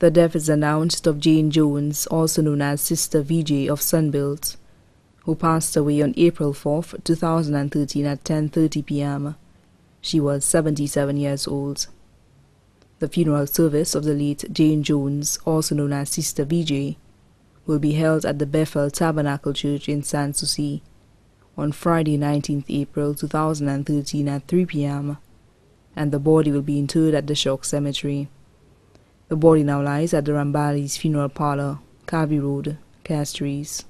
The death is announced of Jane Jones, also known as Sister VJ of Sunbuilt, who passed away on April 4, 2013 at 10:30 p.m. She was 77 years old. The funeral service of the late Jane Jones, also known as Sister VJ, will be held at the Bethel Tabernacle Church in Sans Souci on Friday 19th April 2013 at 3 p.m. and the body will be interred at the Choc Cemetery. The body now lies at the Rambali's funeral parlor, Carvey Road, Castries.